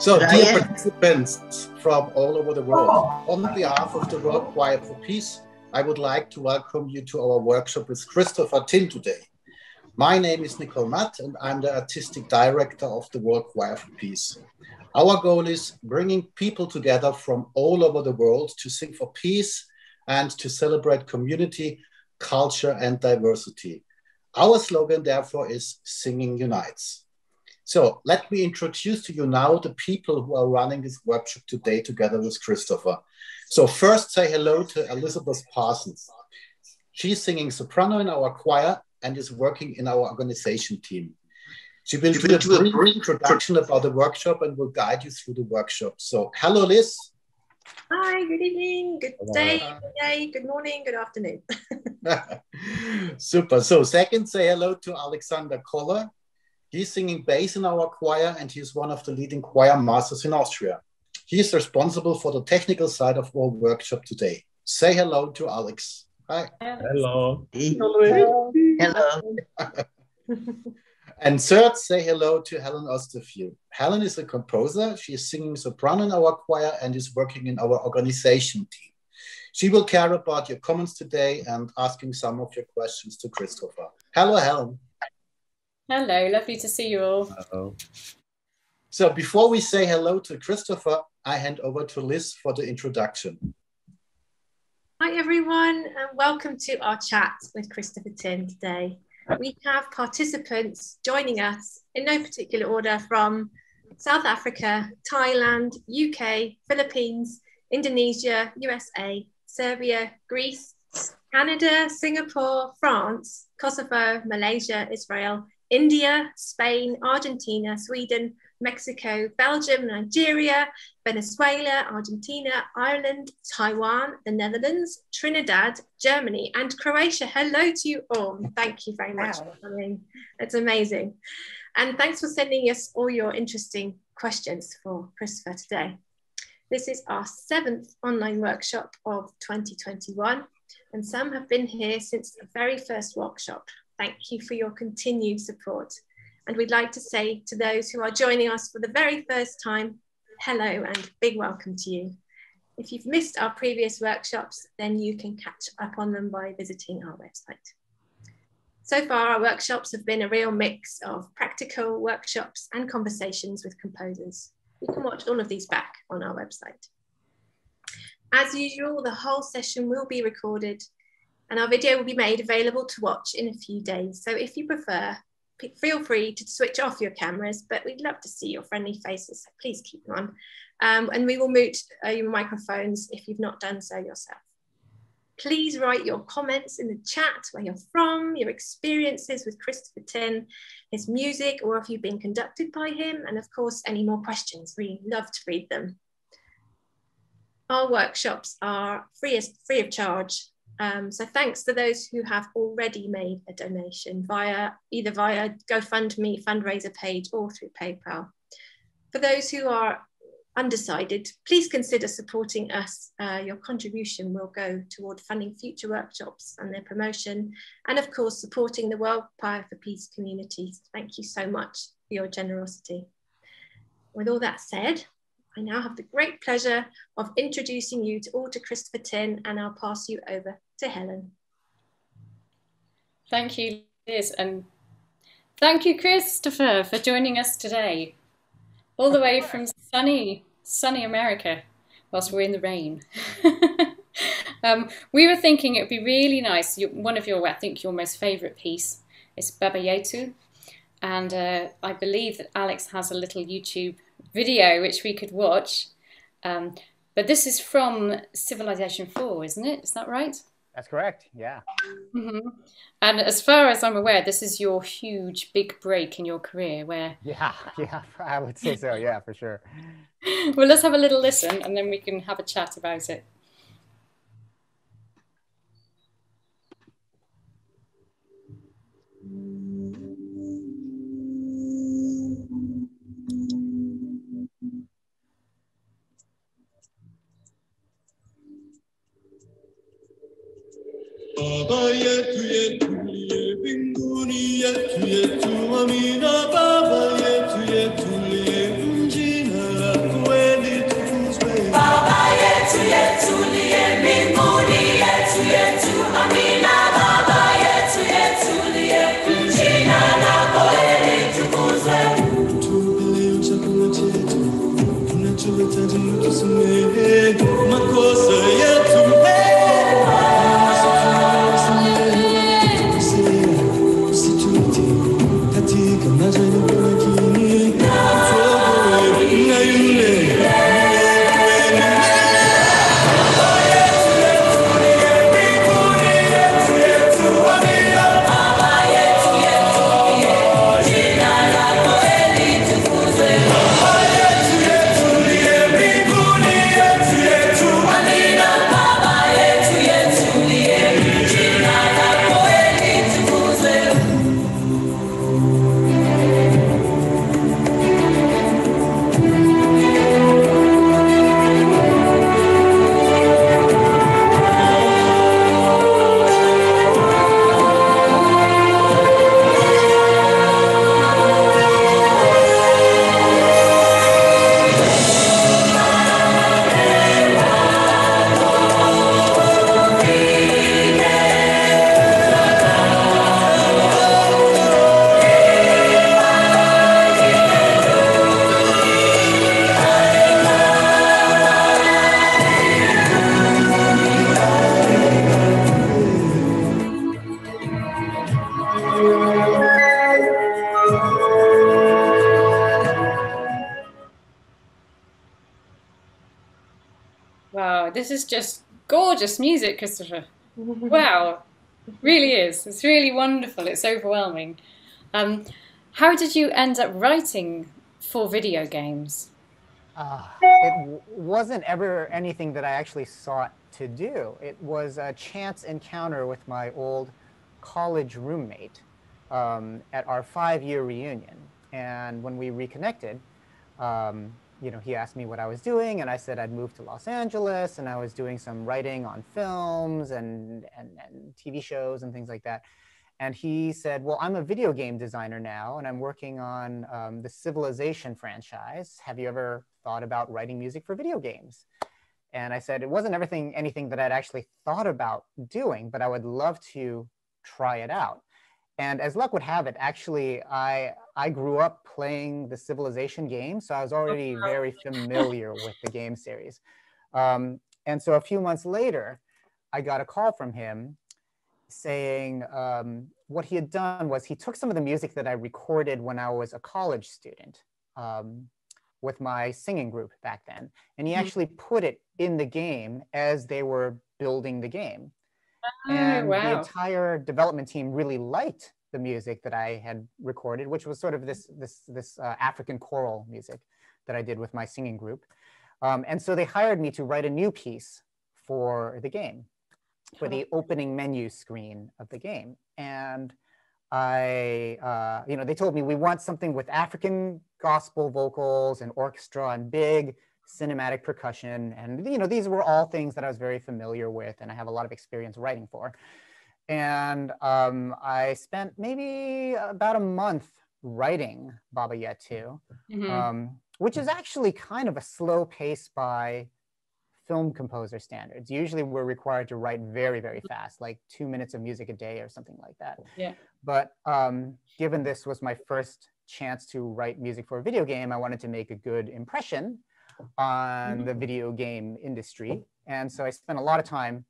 So, dear participants from all over the world, on behalf of the World Choir for Peace, I would like to welcome you to our workshop with Christopher Tin today. My name is Nicole Matt, and I'm the artistic director of the World Choir for Peace. Our goal is bringing people together from all over the world to sing for peace and to celebrate community, culture, and diversity. Our slogan, therefore, is Singing Unites. So let me introduce to you now the people who are running this workshop today together with Christopher. So first say hello to Elizabeth Parsons. She's singing soprano in our choir and is working in our organization team. She will do a brief introduction about the workshop and will guide you through the workshop. So hello, Liz. Hi, good evening, good day, good day, good morning, good afternoon. Super. So second, say hello to Alexander Koller. He's singing bass in our choir and he's one of the leading choir masters in Austria. He's responsible for the technical side of our workshop today. Say hello to Alex. Hi. Hello. Hello. Hello. and third, say hello to Helen Osterfield. Helen is a composer. She is singing soprano in our choir and is working in our organization team. She will care about your comments today and asking some of your questions to Christopher. Hello, Helen. Hello, lovely to see you all. Hello. So before we say hello to Christopher, I hand over to Liz for the introduction. Hi everyone and welcome to our chat with Christopher Tin today. We have participants joining us in no particular order from South Africa, Thailand, UK, Philippines, Indonesia, USA, Serbia, Greece, Canada, Singapore, France, Kosovo, Malaysia, Israel, India, Spain, Argentina, Sweden, Mexico, Belgium, Nigeria, Venezuela, Argentina, Ireland, Taiwan, the Netherlands, Trinidad, Germany, and Croatia. Hello to you all. Thank you very much. I mean, it's amazing. And thanks for sending us all your interesting questions for Christopher today. This is our seventh online workshop of 2021, and some have been here since the very first workshop Thank you for your continued support. And we'd like to say to those who are joining us for the very first time, hello and big welcome to you. If you've missed our previous workshops, then you can catch up on them by visiting our website. So far, our workshops have been a real mix of practical workshops and conversations with composers. You can watch all of these back on our website. As usual, the whole session will be recorded and our video will be made available to watch in a few days. So if you prefer, feel free to switch off your cameras, but we'd love to see your friendly faces, so please keep them on. Um, and we will mute uh, your microphones if you've not done so yourself. Please write your comments in the chat, where you're from, your experiences with Christopher Tin, his music, or if you've been conducted by him, and of course, any more questions, we love to read them. Our workshops are free, as, free of charge um, so thanks to those who have already made a donation via either via GoFundMe fundraiser page or through PayPal. For those who are undecided, please consider supporting us. Uh, your contribution will go toward funding future workshops and their promotion, and of course, supporting the World Choir for Peace communities. Thank you so much for your generosity. With all that said, I now have the great pleasure of introducing you to all to Christopher Tin, and I'll pass you over to Helen. Thank you, Liz, and thank you, Christopher, for joining us today, all the way from sunny, sunny America, whilst we're in the rain. um, we were thinking it would be really nice. One of your, I think, your most favourite piece is Baba Yetu, and uh, I believe that Alex has a little YouTube video which we could watch. Um, but this is from Civilization 4, isn't it? Is that right? That's correct, yeah. Mm -hmm. And as far as I'm aware, this is your huge, big break in your career where... Yeah, yeah, I would say so, yeah, for sure. well, let's have a little listen and then we can have a chat about it. Liye mbinguni yetu yetu music, Christopher. wow, really is. It's really wonderful. It's overwhelming. Um, how did you end up writing for video games? Uh, it wasn't ever anything that I actually sought to do. It was a chance encounter with my old college roommate um, at our five-year reunion. And when we reconnected, um, you know, he asked me what I was doing, and I said I'd moved to Los Angeles, and I was doing some writing on films and, and, and TV shows and things like that. And he said, well, I'm a video game designer now, and I'm working on um, the Civilization franchise. Have you ever thought about writing music for video games? And I said, it wasn't everything, anything that I'd actually thought about doing, but I would love to try it out. And as luck would have it, actually, I, I grew up playing the Civilization game, so I was already very familiar with the game series. Um, and so a few months later, I got a call from him saying um, what he had done was he took some of the music that I recorded when I was a college student um, with my singing group back then, and he mm-hmm. actually put it in the game as they were building the game. Oh, and wow. the entire development team really liked the music that I had recorded, which was sort of this this this uh, African choral music that I did with my singing group. Um, and so they hired me to write a new piece for the game for the opening menu screen of the game. And I, uh, you know, they told me we want something with African gospel vocals and orchestra and big cinematic percussion. And, you know, these were all things that I was very familiar with and I have a lot of experience writing for. And um, I spent maybe about a month writing Baba Yetu, mm-hmm. um, which is actually kind of a slow pace by film composer standards. Usually we're required to write very, very fast, like two minutes of music a day or something like that. Yeah. But um, given this was my first chance to write music for a video game, I wanted to make a good impression on the video game industry. And so I spent a lot of time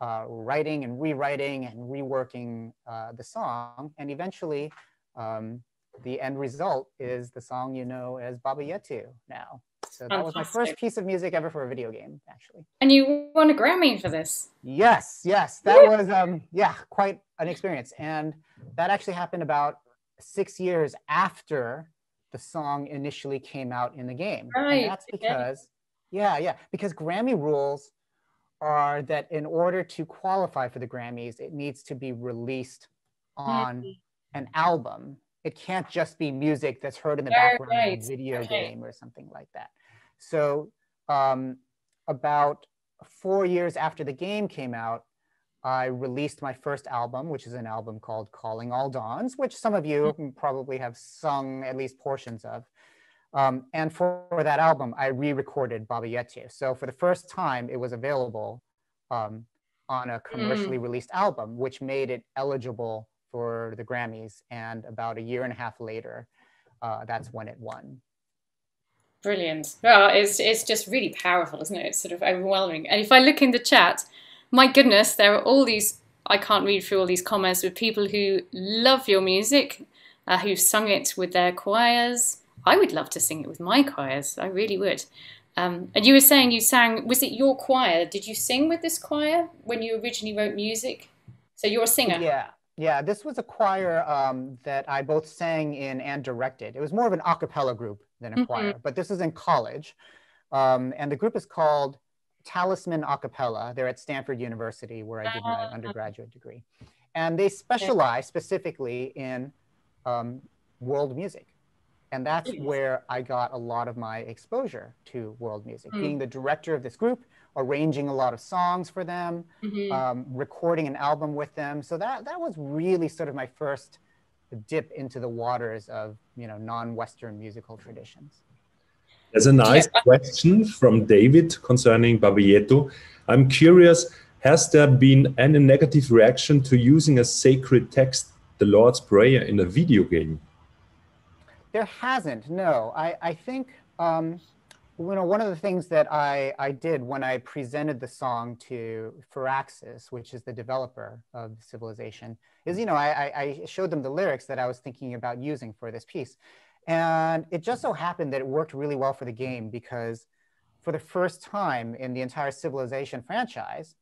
uh, writing and rewriting and reworking uh, the song. And eventually, um, the end result is the song you know as Baba Yetu now. So that Fantastic. was my first piece of music ever for a video game, actually. And you won a Grammy for this. Yes, yes, that was um, yeah, quite an experience, and that actually happened about six years after the song initially came out in the game. Right. And that's because, yeah, yeah, because Grammy rules are that in order to qualify for the Grammys, it needs to be released on an album it can't just be music that's heard in the right, background right. of a video game or something like that. So um, about four years after the game came out, I released my first album, which is an album called Calling All Dawns, which some of you mm-hmm. probably have sung at least portions of. Um, and for, for, that album, I re-recorded Baba Yetu. So for the first time, it was available um, on a commercially mm. released album, which made it eligible for the Grammys. And about a year and a half later, uh, that's when it won. Brilliant. Well, it's, it's just really powerful, isn't it? It's sort of overwhelming. And if I look in the chat, my goodness, there are all these, I can't read through all these comments with people who love your music, uh, who've sung it with their choirs. I would love to sing it with my choirs. I really would. Um, and you were saying you sang, was it your choir? Did you sing with this choir when you originally wrote music? So you're a singer? Yeah. Yeah, this was a choir um, that I both sang in and directed. It was more of an a cappella group than a mm-hmm. choir, but this is in college. Um, and the group is called Talisman A Cappella. They're at Stanford University, where I did my uh-huh. undergraduate degree. And they specialize specifically in um, world music. And that's where I got a lot of my exposure to world music. Mm. Being the director of this group, arranging a lot of songs for them, mm-hmm. um, recording an album with them. So that that was really sort of my first dip into the waters of you know non-Western musical traditions. There's a nice yeah. question from David concerning Baba Yetu. I'm curious, has there been any negative reaction to using a sacred text, the Lord's Prayer, in a video game? There hasn't, no. I, I think, um, you know, one of the things that I, I did when I presented the song to Firaxis, which is the developer of Civilization, is, you know, I, I showed them the lyrics that I was thinking about using for this piece. And it just so happened that it worked really well for the game because for the first time in the entire Civilization franchise,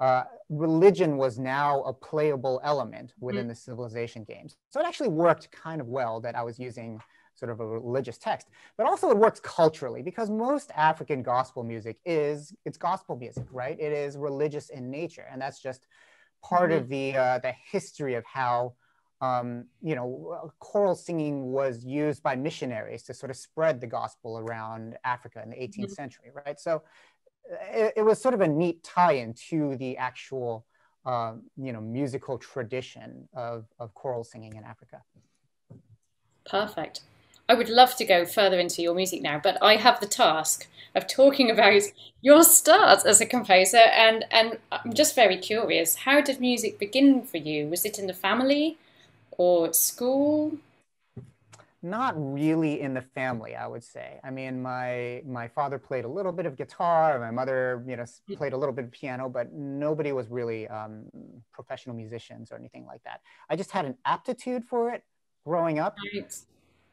uh, religion was now a playable element within mm. the Civilization games. So it actually worked kind of well that I was using sort of a religious text, but also it works culturally because most African gospel music is it's gospel music, right? It is religious in nature, and that's just part mm-hmm. of the uh, the history of how um, you know choral singing was used by missionaries to sort of spread the gospel around Africa in the 18th mm-hmm. century, right? So it, it, was sort of a neat tie-in to the actual uh, you know musical tradition of of choral singing in Africa. Perfect. I would love to go further into your music now, but I have the task of talking about your start as a composer, and and I'm just very curious. How did music begin for you? Was it in the family, or at school? Not really in the family, I would say. I mean, my my father played a little bit of guitar, my mother, you know, played a little bit of piano, but nobody was really um, professional musicians or anything like that. I just had an aptitude for it growing up. Right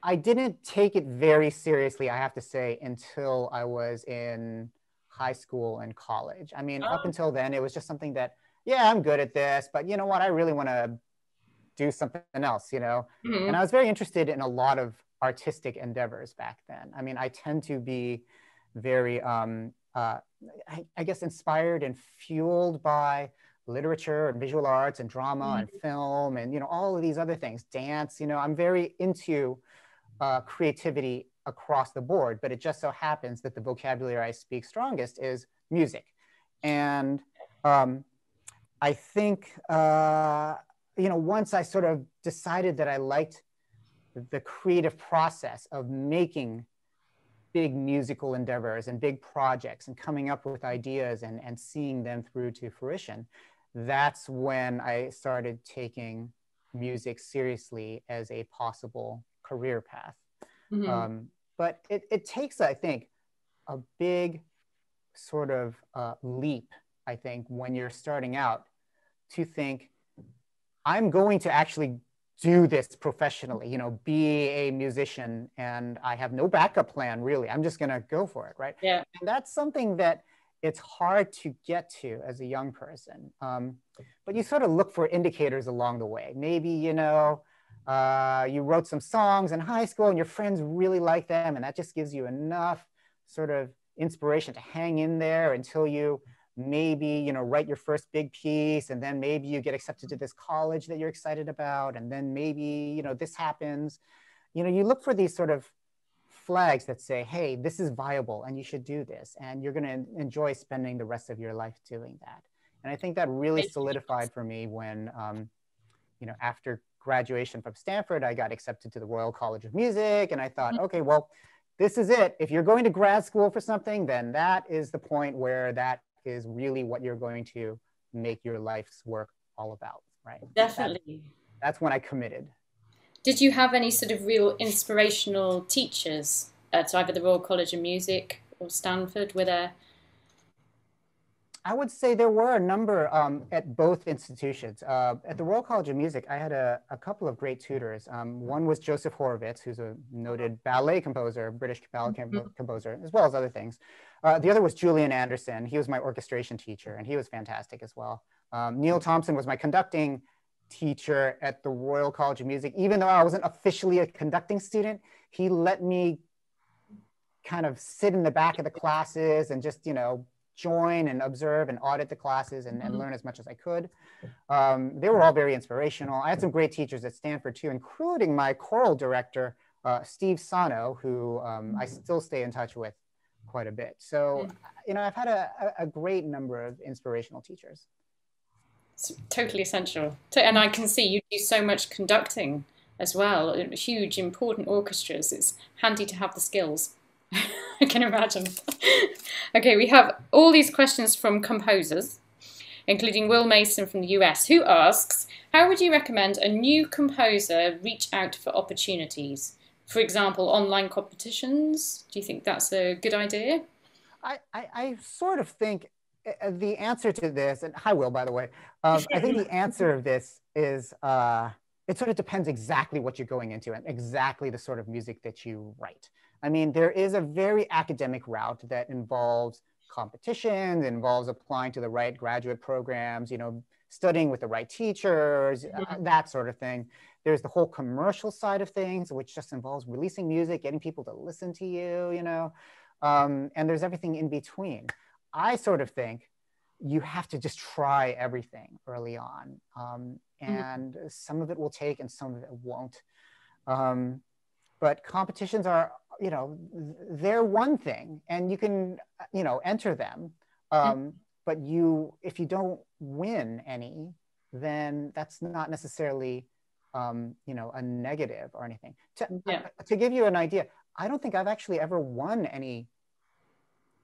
I didn't take it very seriously, I have to say, until I was in high school and college. I mean, oh. up until then, it was just something that, yeah, I'm good at this, but you know what? I really want to do something else, you know? Mm-hmm. And I was very interested in a lot of artistic endeavors back then. I mean, I tend to be very, um, uh, I, I, guess, inspired and fueled by literature and visual arts and drama mm-hmm. and film and, you know, all of these other things, dance, you know, I'm very into uh, creativity across the board, but it just so happens that the vocabulary I speak strongest is music. And um, I think, uh, you know, once I sort of decided that I liked the creative process of making big musical endeavors and big projects and coming up with ideas and, and seeing them through to fruition, that's when I started taking music seriously as a possible career path. Mm-hmm. Um, but it, it takes, I think, a big sort of uh, leap, I think, when you're starting out to think, I'm going to actually do this professionally, you know, be a musician and I have no backup plan really. I'm just going to go for it, right? Yeah. And that's something that it's hard to get to as a young person. Um, but you sort of look for indicators along the way. Maybe, you know, uh, you wrote some songs in high school and your friends really like them and that just gives you enough sort of inspiration to hang in there until you maybe you know write your first big piece and then maybe you get accepted to this college that you're excited about and then maybe you know this happens you know you look for these sort of flags that say hey this is viable and you should do this and you're going to enjoy spending the rest of your life doing that and i think that really solidified for me when um, you know after graduation from Stanford, I got accepted to the Royal College of Music. And I thought, mm-hmm. okay, well, this is it. If you're going to grad school for something, then that is the point where that is really what you're going to make your life's work all about, right? Definitely. That's, that's when I committed. Did you have any sort of real inspirational teachers at either the Royal College of Music or Stanford? Were there I would say there were a number um, at both institutions. Uh, at the Royal College of Music, I had a, a couple of great tutors. Um, one was Joseph Horowitz, who's a noted ballet composer, British ballet mm-hmm. composer, as well as other things. Uh, the other was Julian Anderson. He was my orchestration teacher, and he was fantastic as well. Um, Neil Thomson was my conducting teacher at the Royal College of Music. Even though I wasn't officially a conducting student, he let me kind of sit in the back of the classes and just, you know, join and observe and audit the classes and, and mm-hmm. learn as much as I could. Um, they were all very inspirational. I had some great teachers at Stanford too, including my choral director, uh, Steve Sano, who um, I mm-hmm. still stay in touch with quite a bit. So, mm. you know, I've had a, a great number of inspirational teachers. It's totally essential. And I can see you do so much conducting as well, huge, important orchestras. It's handy to have the skills. I can imagine. okay, we have all these questions from composers, including Will Mason from the US, who asks, how would you recommend a new composer reach out for opportunities? For example, online competitions. Do you think that's a good idea? I, I, I sort of think uh, uh, the answer to this, and hi Will, by the way, um, I think the answer of this is uh, it sort of depends exactly what you're going into and exactly the sort of music that you write. I mean, there is a very academic route that involves competitions, involves applying to the right graduate programs, you know, studying with the right teachers, uh, mm-hmm. that sort of thing. There's the whole commercial side of things, which just involves releasing music, getting people to listen to you, you know, um, and there's everything in between. I sort of think you have to just try everything early on. Um, mm-hmm. and mm-hmm. some of it will take and some of it won't. Um, but competitions are, you know, they're one thing and you can, you know, enter them. Um, mm-hmm. But you, if you don't win any, then that's not necessarily, um, you know, a negative or anything. To, yeah. uh, to give you an idea, I don't think I've actually ever won any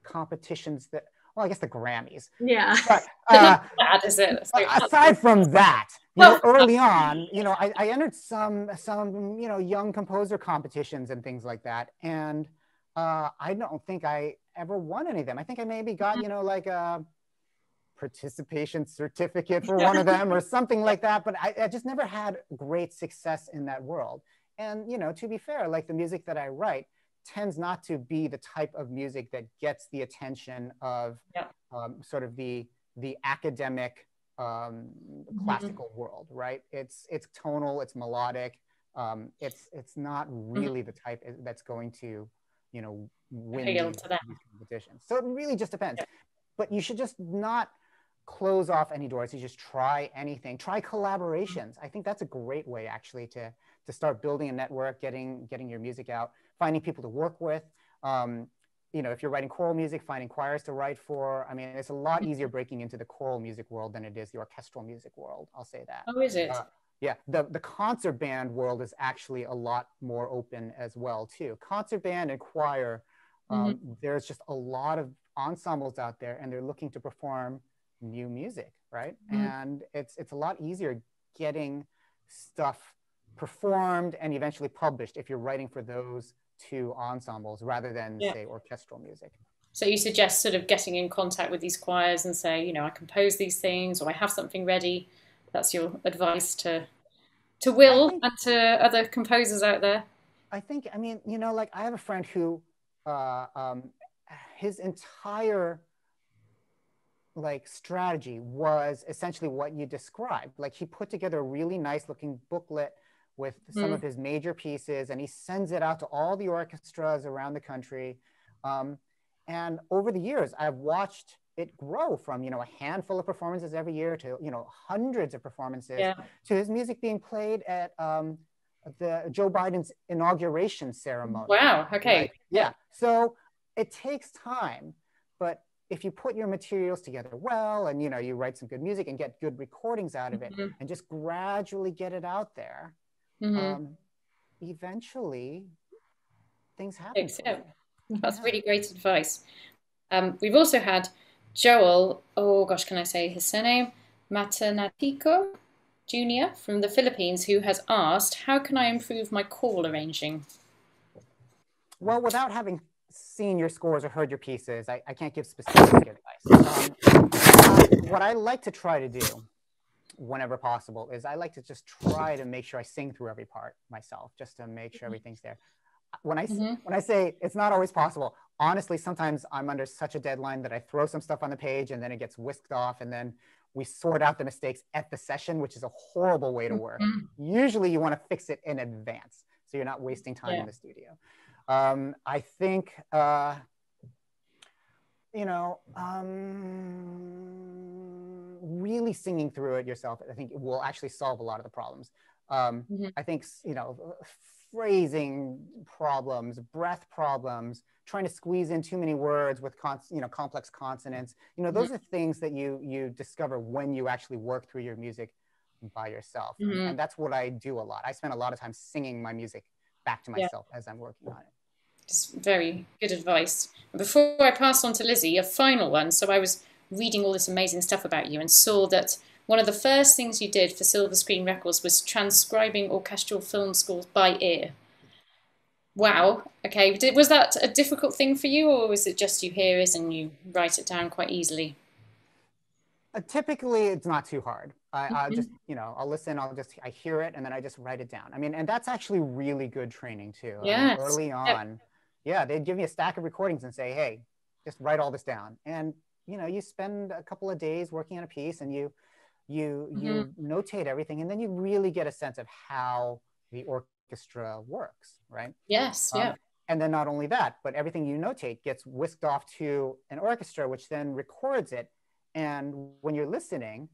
competitions that well, I guess the Grammys. Yeah. But, uh, that is it. aside from that, you know, early on, you know, I, I, entered some some you know young composer competitions and things like that, and uh, I don't think I ever won any of them. I think I maybe got mm-hmm. you know like a participation certificate for one of them or something like that, but I, I just never had great success in that world. And you know, to be fair, like the music that I write tends not to be the type of music that gets the attention of yeah. um, sort of the the academic um, mm-hmm. classical mm-hmm. world, right? It's it's tonal, it's melodic. Um, it's it's not mm-hmm. really mm-hmm. the type that's going to, you know, win these competitions. So it really just depends. Yeah. But you should just not close off any doors. You just try anything. Try collaborations. I think that's a great way actually to to start building a network, getting getting your music out finding people to work with. Um, you know, if you're writing choral music, finding choirs to write for. I mean, it's a lot easier breaking into the choral music world than it is the orchestral music world. I'll say that. Oh, is it? Uh, yeah, the, the concert band world is actually a lot more open as well too. Concert band and choir, um, mm-hmm. there's just a lot of ensembles out there, and they're looking to perform new music, right? Mm-hmm. And it's it's a lot easier getting stuff performed and eventually published if you're writing for those two ensembles rather than yeah. say orchestral music. So you suggest sort of getting in contact with these choirs and say, you know, I compose these things or I have something ready. That's your advice to to Will think, and to other composers out there. I think, I mean, you know, like I have a friend who uh, um, his entire like strategy was essentially what you described. Like he put together a really nice looking booklet with some mm. of his major pieces, and he sends it out to all the orchestras around the country. Um, and over the years, I've watched it grow from you know a handful of performances every year to you know hundreds of performances yeah. to his music being played at um, the Joe Biden's inauguration ceremony. Wow. Okay. Like, yeah. So it takes time, but if you put your materials together well and you know you write some good music and get good recordings out of it mm-hmm. and just gradually get it out there mm-hmm. um, eventually things happen. So. That's yeah. really great advice. Um, we've also had Joel, oh gosh, can I say his surname? Matanatico Jr. from the Philippines, who has asked, How can I improve my call arranging? Well, without having seen your scores or heard your pieces, I, I can't give specific advice. Um, uh, what I like to try to do whenever possible is I like to just try to make sure I sing through every part myself, just to make sure mm-hmm. everything's there. When I mm-hmm. when I say it's not always possible, honestly, sometimes I'm under such a deadline that I throw some stuff on the page and then it gets whisked off, and then we sort out the mistakes at the session, which is a horrible way to work. Mm-hmm. Usually, you want to fix it in advance so you're not wasting time yeah. in the studio. Um, I think. Uh, you know, um, really singing through it yourself, I think it will actually solve a lot of the problems. Um, mm-hmm. I think, you know, phrasing problems, breath problems, trying to squeeze in too many words with, con- you know, complex consonants. You know, those mm-hmm. are things that you you discover when you actually work through your music by yourself, mm-hmm. and that's what I do a lot. I spend a lot of time singing my music back to myself yeah. as I'm working on it. Just very good advice. And before I pass on to Lizzie, a final one. So I was reading all this amazing stuff about you and saw that one of the first things you did for Silva Screen Records was transcribing orchestral film scores by ear. Wow. Okay. Did, was that a difficult thing for you, or was it just you hear it and you write it down quite easily? Uh, typically, it's not too hard. I, mm-hmm. just, you know, I'll listen. I'll just, I hear it, and then I just write it down. I mean, and that's actually really good training too. Yeah. I mean, early on, yeah, they'd give me a stack of recordings and say, hey, just write all this down. And you know, you spend a couple of days working on a piece and you you mm-hmm. you notate everything and then you really get a sense of how the orchestra works, right? Yes, um, yeah. And then not only that, but everything you notate gets whisked off to an orchestra, which then records it. And when you're listening,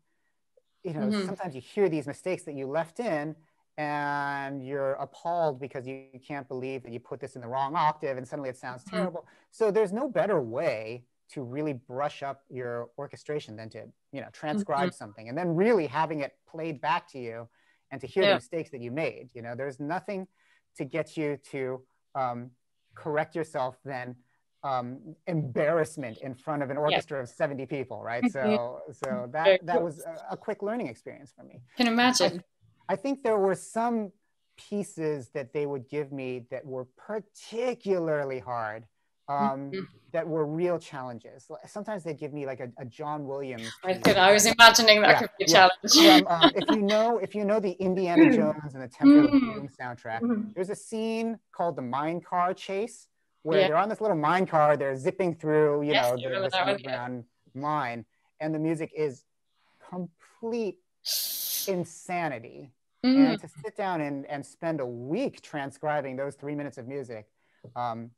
you know, mm-hmm. sometimes you hear these mistakes that you left in and you're appalled because you, can't believe that you put this in the wrong octave and suddenly it sounds mm-hmm. terrible. So there's no better way to really brush up your orchestration than to, you know, transcribe mm-hmm. something and then really having it played back to you and to hear yeah. the mistakes that you made. You know, there's nothing to get you to um, correct yourself than um, embarrassment in front of an orchestra yeah. of 70 people, right? So, so that, that was a, a, quick learning experience for me. Can imagine. I think there were some pieces that they would give me that were particularly hard um, mm-hmm. that were real challenges. Sometimes they give me like a, a John Williams. I could. I was imagining that yeah, could be a yeah. challenge. um, if you know, if you know the Indiana Jones and the Temple of Doom soundtrack, mm-hmm. there's a scene called the mine car chase where yeah. they're on this little mine car, they're zipping through, you yes, know, the, this underground mine, and the music is complete insanity. Mm. And to sit down and, and spend a week transcribing those three minutes of music, um,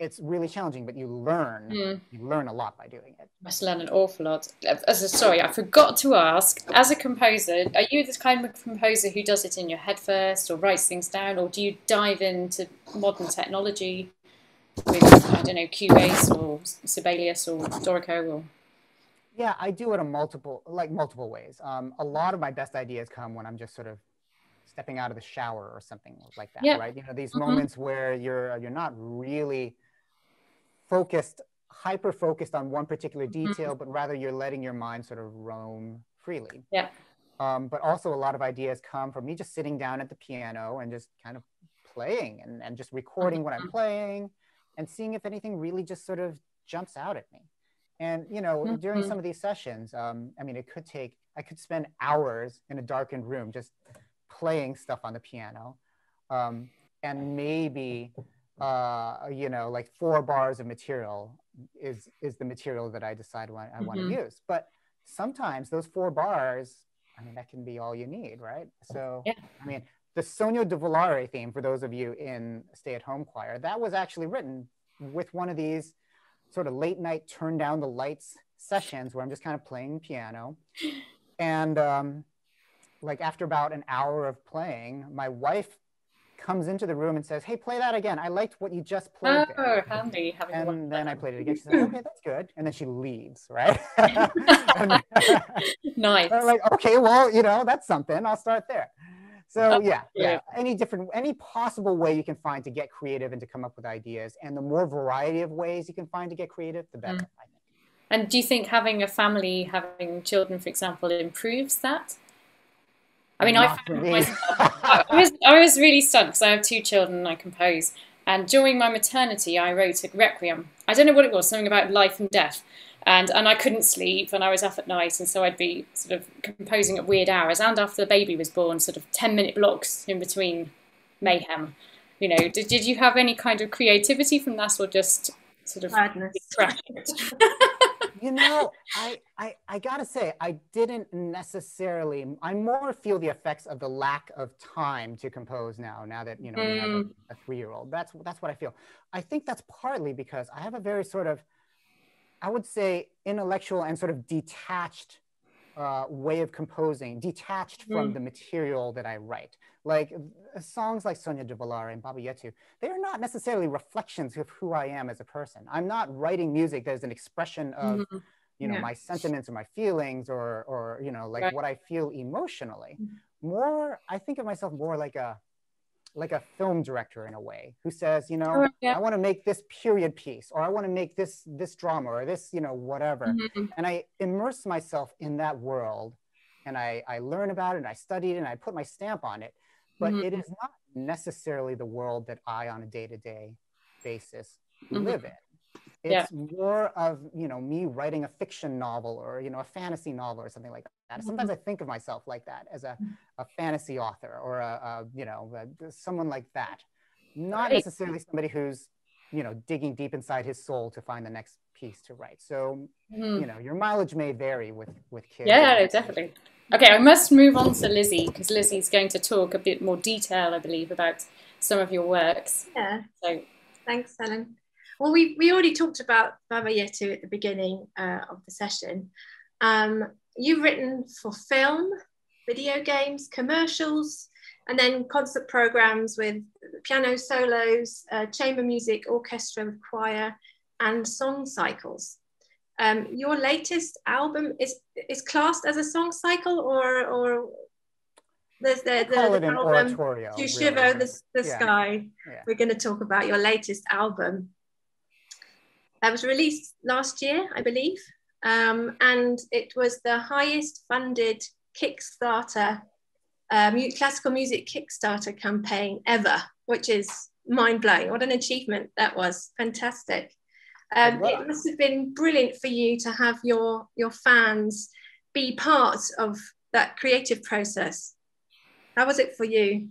it's really challenging, but you learn. Mm. You learn a lot by doing it. I must learn an awful lot. As a sorry, I forgot to ask. As a composer, are you this kind of composer who does it in your head first, or writes things down, or do you dive into modern technology with I don't know Cubase or Sibelius or Dorico or? Yeah, I do it in multiple like multiple ways. Um, a lot of my best ideas come when I'm just sort of stepping out of the shower or something like that, yeah. right? You know, these mm-hmm. moments where you're you're not really focused, hyper focused on one particular mm-hmm. detail, mm-hmm. but rather you're letting your mind sort of roam freely. Yeah. Um, but also a lot of ideas come from me just sitting down at the piano and just kind of playing and, and just recording what I'm mm-hmm. playing and seeing if anything really just sort of jumps out at me. And you know, mm-hmm. during some of these sessions, um, I mean, it could take I could spend hours in a darkened room just playing stuff on the piano, um, and maybe uh, you know, like four bars of material is is the material that I decide what I mm-hmm. want to use. But sometimes those four bars, I mean, that can be all you need, right? So, yeah. I mean, the Sogno di Volare theme, for those of you in stay at home choir, that was actually written with one of these sort of late night turn down the lights sessions where I'm just kind of playing piano. And um, like after about an hour of playing, my wife comes into the room and says, Hey, play that again. I liked what you just played. Oh, there. handy. And then I played it again. She said, Okay, that's good. And then she leaves, right? nice. I'm like, okay, well, you know, that's something. I'll start there. So yeah, yeah, any different, any possible way you can find to get creative and to come up with ideas, and the more variety of ways you can find to get creative, the better. Mm. I think. And do you think having a family, having children, for example, improves that? I mean, Not I, myself, I, was, I was really stunned because I have two children and I compose. And during my maternity, I wrote a requiem. I don't know what it was, something about life and death and and I couldn't sleep and I was up at night. And so I'd be sort of composing at weird hours. And after the baby was born sort of 10 minute blocks in between mayhem. You know did, did you have any kind of creativity from that or just sort of madness you know I, I i gotta say i didn't necessarily i more feel the effects of the lack of time to compose now now that you know mm. have a, a three-year-old that's that's what i feel. I think that's partly because i have a very sort of I would say intellectual and sort of detached uh, way of composing, detached from mm. the material that I write. Like uh, songs like Sogno di Volare and Baba Yetu, they are not necessarily reflections of who I am as a person. I'm not writing music that is an expression of, mm-hmm. you know, yeah. my sentiments or my feelings or, or you know, like right. what I feel emotionally. Mm-hmm. More, I think of myself more like a like a film director in a way who says you know yeah. i want to make this period piece or i want to make this this drama or this you know whatever mm-hmm. and i immerse myself in that world and i i learn about it and i study it and i put my stamp on it but mm-hmm. it is not necessarily the world that i on a day-to-day basis mm-hmm. live in it's yeah. more of you know me writing a fiction novel or you know a fantasy novel or something like that sometimes mm-hmm. i think of myself like that as a, mm-hmm. a fantasy author or a, a you know a, someone like that not right. necessarily somebody who's you know, digging deep inside his soul to find the next piece to write. So, Mm. you know, your mileage may vary with with kids. Yeah, definitely. Okay, I must move on to Lizzie because Lizzie's going to talk a bit more detail, I believe, about some of your works. Yeah. So, Thanks, Helen. Well, we, we already talked about Baba Yetu at the beginning uh, of the session. Um, you've written for film, video games, commercials, and then concert programs with piano solos, uh, chamber music, orchestra with choir, and song cycles. Um, your latest album is is classed as a song cycle, or or there's the, the, the an album oratorio. to really. shiver the, the Yeah. sky. Yeah. We're going to talk about your latest album. That was released last year, I believe, um, and it was the highest funded Kickstarter, uh, classical music Kickstarter campaign ever, which is mind blowing. What an achievement that was! Fantastic. Um, it must have been brilliant for you to have your your fans be part of that creative process. How was it for you?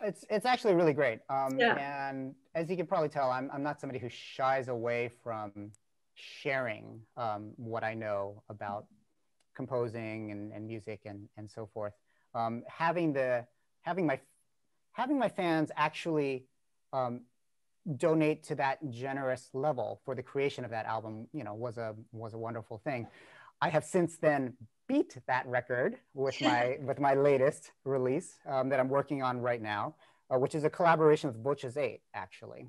It's it's actually really great. Um, Yeah. And as you can probably tell, I'm I'm not somebody who shies away from sharing um, what I know about composing and, and music and, and so forth. Um, having the having my having my fans actually um, donate to that generous level for the creation of that album, you know, was a was a wonderful thing. I have since then beat that record with my with my latest release um, that I'm working on right now, uh, which is a collaboration with VOCES8, actually.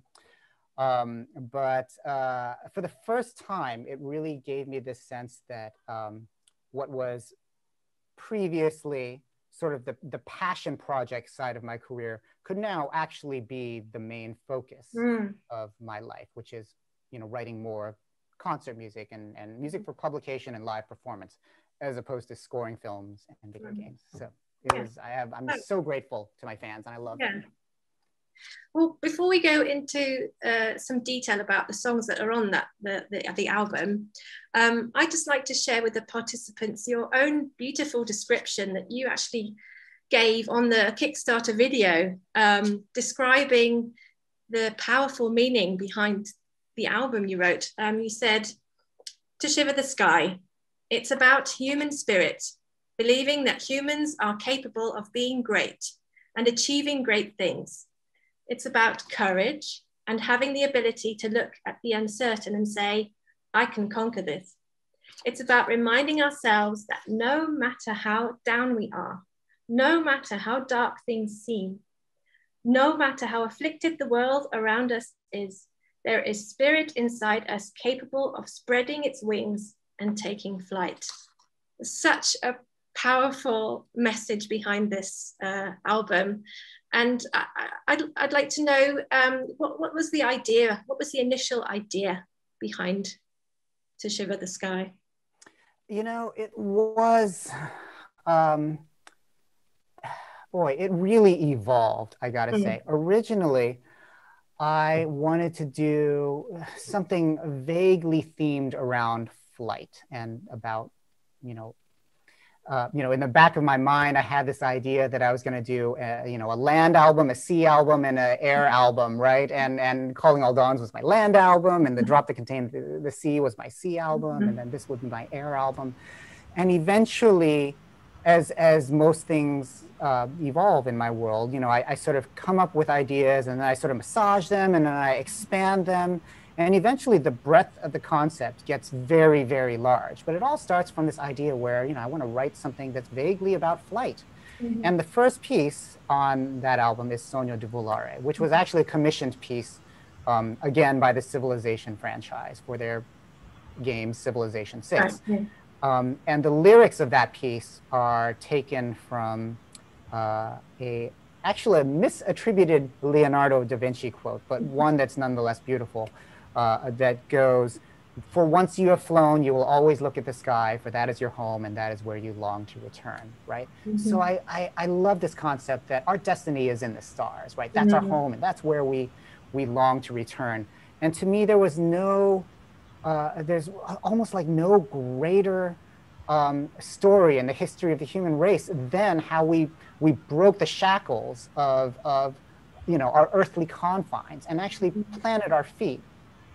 Um, but uh, for the first time, it really gave me this sense that um, what was previously sort of the, the passion project side of my career could now actually be the main focus Mm. of my life, which is, you know, writing more concert music and, and music for publication and live performance, as opposed to scoring films and video Mhm. games. So it Yeah. was, I have, I'm so grateful to my fans and I love Yeah. them. Well, before we go into uh, some detail about the songs that are on that the, the, the album, um, I'd just like to share with the participants your own beautiful description that you actually gave on the Kickstarter video, um, describing the powerful meaning behind the album you wrote. Um, you said, "To shiver the sky, it's about human spirit, believing that humans are capable of being great and achieving great things." It's about courage and having the ability to look at the uncertain and say, I can conquer this. It's about reminding ourselves that no matter how down we are, no matter how dark things seem, no matter how afflicted the world around us is, there is spirit inside us capable of spreading its wings and taking flight. Such a powerful message behind this uh, album. And I, I- I'd, I'd like to know um, what, what was the idea? What was the initial idea behind To Shiver the Sky? You know, it was, um, boy, it really evolved, I gotta Mhm. say. Originally, I wanted to do something vaguely themed around flight and about, you know, uh, you know, in the back of my mind, I had this idea that I was going to do, a, you know, a land album, a sea album, and an air album, right? And and Calling All Dawns was my land album, and the Drop That Contained the, the Sea was my sea album, and then this would be my air album. And eventually, as as most things uh, evolve in my world, you know, I, I sort of come up with ideas, and then I sort of massage them, and then I expand them, and eventually the breadth of the concept gets very, very large. But it all starts from this idea where, you know, I want to write something that's vaguely about flight. And the first piece on that album is Sogno di Volare, which was actually a commissioned piece, um, again, by the Civilization franchise for their game Civilization 6. Um, and the lyrics of that piece are taken from uh, a actually a misattributed Leonardo da Vinci quote, but one that's nonetheless beautiful. Uh, that goes, "For once you have flown, you will always look at the sky, for that is your home, and that is where you long to return." Right. So I, I I love this concept that our destiny is in the stars. Right. That's our home, and that's where we we long to return. And to me, there was no uh, there's almost like no greater um, story in the history of the human race than how we we broke the shackles of of you know, our earthly confines and actually planted our feet,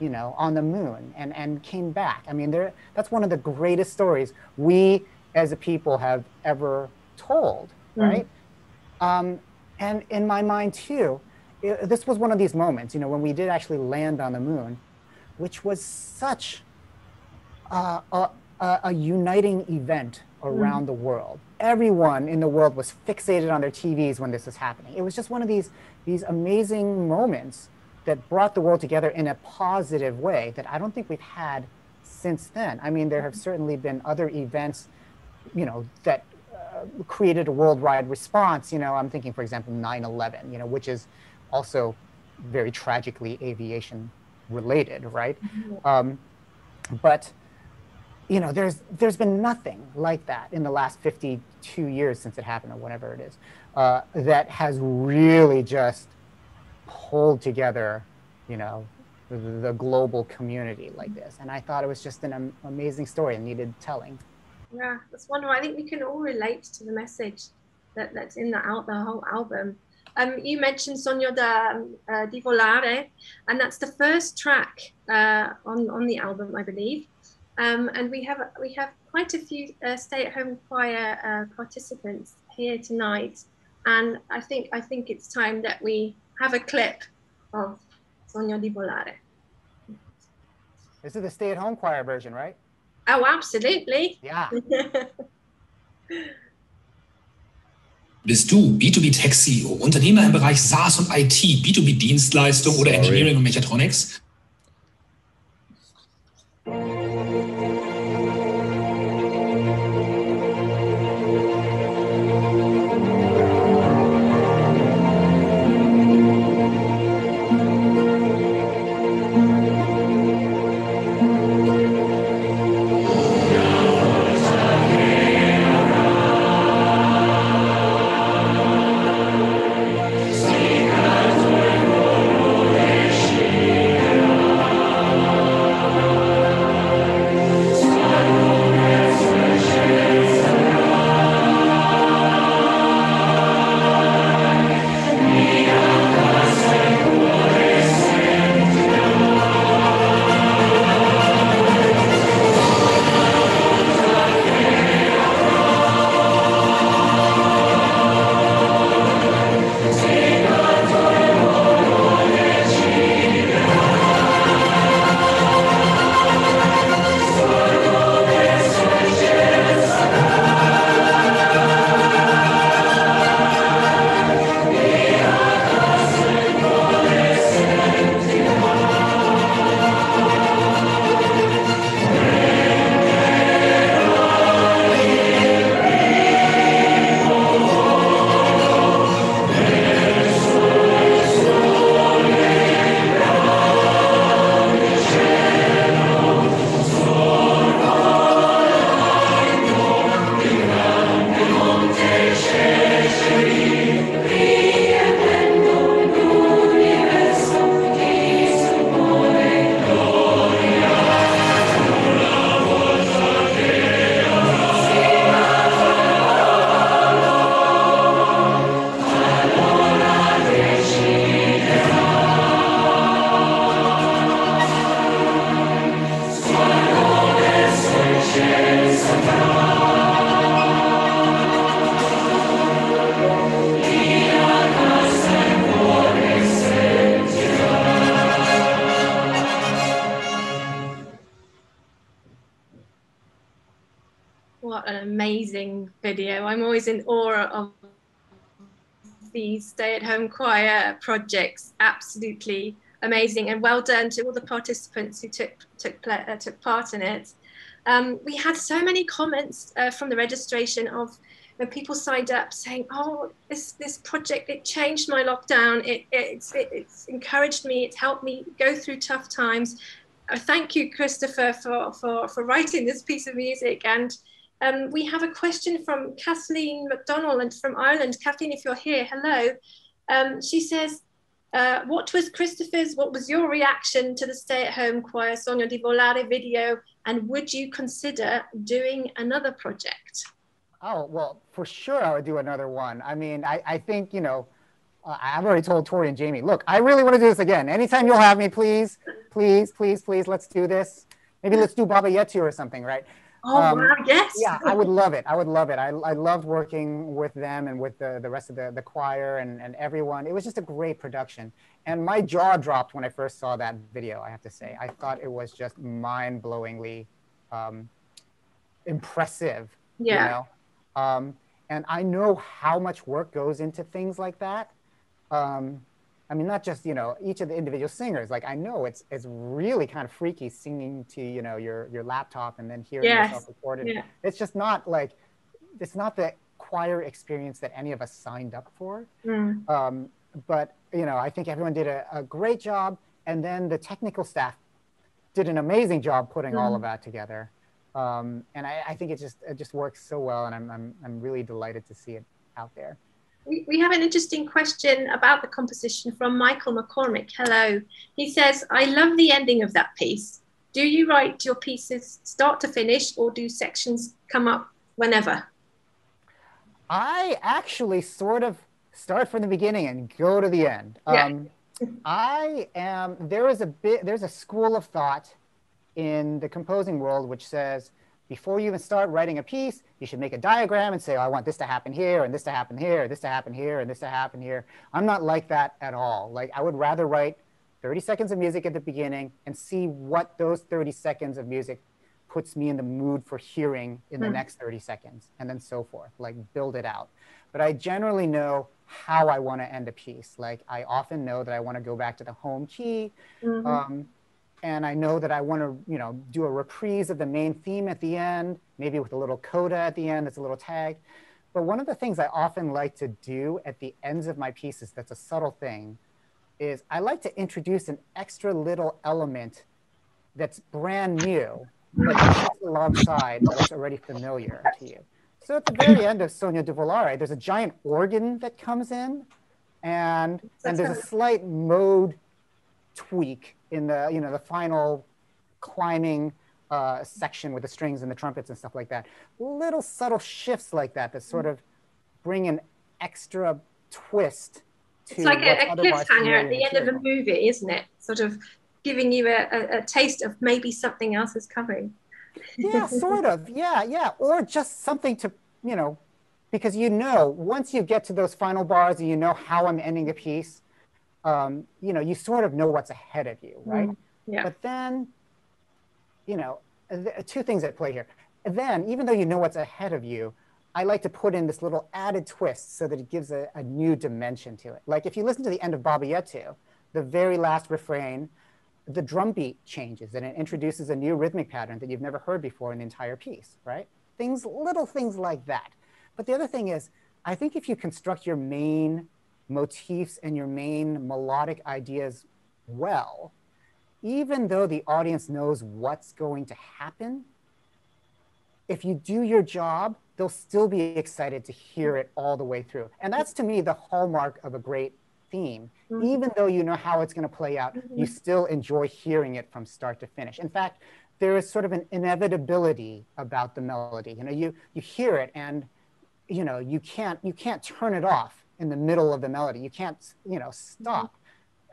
you know, on the moon and, and came back. I mean, there, that's one of the greatest stories we as a people have ever told, mm-hmm. right? Um, and in my mind too, it, this was one of these moments, you know, when we did actually land on the moon, which was such uh, a, a, a, uniting event around mm. the world. Everyone in the world was fixated on their TVs when this was happening. It was just one of these, these amazing moments that brought the world together in a positive way that I don't think we've had since then. I mean, there have certainly been other events, you know, that uh, created a worldwide response. You know, I'm thinking, for example, 9/11. You know, which is also very tragically aviation related, right? Mm-hmm. Um, but you know, there's there's been nothing like that in the last 52 years since it happened, or whatever it is, uh, that has really just pulled together, you know, the, the, global community like this. And I thought it was just an am- amazing story and needed telling. Yeah, that's wonderful. I think we can all relate to the message that, that's in the, out, the whole album. Um, you mentioned Sogno da, uh, di Volare, and that's the first track uh, on, on the album, I believe. Um, and we have we have quite a few uh, stay-at-home choir uh, participants here tonight, and I think I think it's time that we have a clip of Sogno di Volare. This is the stay-at-home choir version, right? Oh, absolutely. Yeah. Bist du B2B-Tech-CEO, Unternehmer im Bereich SaaS und IT, B2B-Dienstleistung oder Engineering und Mechatronics? Projects absolutely amazing and well done to all the participants who took took uh, took part in it. Um, we had so many comments uh, from the registration of when people signed up saying, "Oh, this this project it changed my lockdown. It it's it, it's encouraged me. It's helped me go through tough times." Uh, thank you, Christopher, for for for writing this piece of music and. Um, we have a question from Kathleen McDonald and from Ireland. Kathleen, if you're here, hello. Um, she says, uh, what was Christopher's, what was your reaction to the stay-at-home choir Sogno di Volare video and would you consider doing another project? Oh, well, for sure I would do another one. I mean, I, I think, you know, uh, I've already told Tori and Jamie, look, I really want to do this again. Anytime you'll have me, please, please, please, please, let's do this. Maybe let's do Baba Yetu or something, right? Oh, um, wow, yes. Yeah, I would love it. I would love it. I, I loved working with them and with the, the rest of the, the choir and, and everyone. It was just a great production. And my jaw dropped when I first saw that video, I have to say. I thought it was just mind blowingly um, impressive. Yeah. You know? Um, and I know how much work goes into things like that. Um, I mean, not just you know each of the individual singers. Like I know it's it's really kind of freaky singing to you know your your laptop and then hearing yes. yourself recorded. Yeah. It's just not like it's not the choir experience that any of us signed up for. Mm. Um, but you know, I think everyone did a, a, great job, and then the technical staff did an amazing job putting mm. all of that together. Um, and I, I, think it just it just works so well, and I'm I'm I'm really delighted to see it out there. We, we have an interesting question about the composition from Michael McCormick. Hello. He says, I love the ending of that piece. Do you write your pieces start to finish or do sections come up whenever? I actually sort of start from the beginning and go to the end. Yeah. Um, I am, there is a bit, there's a school of thought in the composing world which says before you even start writing a piece, you should make a diagram and say, oh, I want this to happen here, and this to happen here, this to happen here, and this to happen here. I'm not like that at all. Like, I would rather write 30 seconds of music at the beginning and see what those 30 seconds of music puts me in the mood for hearing in the mm. next 30 seconds, and then so forth, like build it out. But I generally know how I want to end a piece. Like, I often know that I want to go back to the home key. Mm-hmm. Um, and I know that I want to, you know, do a reprise of the main theme at the end, maybe with a little coda at the end that's a little tag. But one of the things I often like to do at the ends of my pieces that's a subtle thing is I like to introduce an extra little element that's brand new, but alongside what's already familiar to you. So at the very end of Sogno di Volare, there's a giant organ that comes in, and, and there's a slight mode tweak in the you know the final climbing uh, section with the strings and the trumpets and stuff like that. Little subtle shifts like that that sort of bring an extra twist to. It's like a, a cliffhanger at the end of a movie, isn't it? Sort of giving you a, a, a taste of maybe something else is coming. yeah, sort of. Yeah, yeah. Or just something to, you know, because you know, once you get to those final bars and you know how I'm ending a piece, um, you know, you sort of know what's ahead of you, right? Mm, yeah. But then, you know, two things at play here. Then, even though you know what's ahead of you, I like to put in this little added twist so that it gives a, a new dimension to it. Like if you listen to the end of Baba Yetu, the very last refrain, the drum beat changes and it introduces a new rhythmic pattern that you've never heard before in the entire piece, right? Things, little things like that. But the other thing is, I think if you construct your main motifs and your main melodic ideas well, even though the audience knows what's going to happen, if you do your job, they'll still be excited to hear it all the way through. And that's to me the hallmark of a great theme. Mm-hmm. Even though you know how it's going to play out, mm-hmm. you still enjoy hearing it from start to finish. In fact, there is sort of an inevitability about the melody. You know, you you hear it and you know you can't you can't turn it off in the middle of the melody. You can't, you know, stop.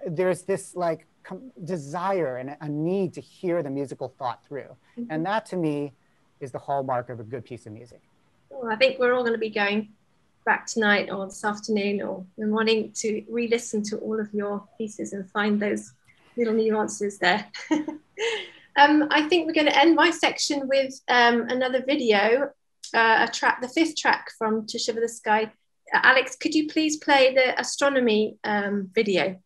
Mm-hmm. There's this like desire and a need to hear the musical thought through. Mm-hmm. And that to me is the hallmark of a good piece of music. Well, I think we're all going to be going back tonight or this afternoon or in morning to re-listen to all of your pieces and find those little nuances there. um, I think we're going to end my section with um, another video, uh, a track, the fifth track from To Shiver the Sky, Alex, could you please play the astronomy um, video?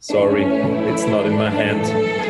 Sorry, it's not in my hand.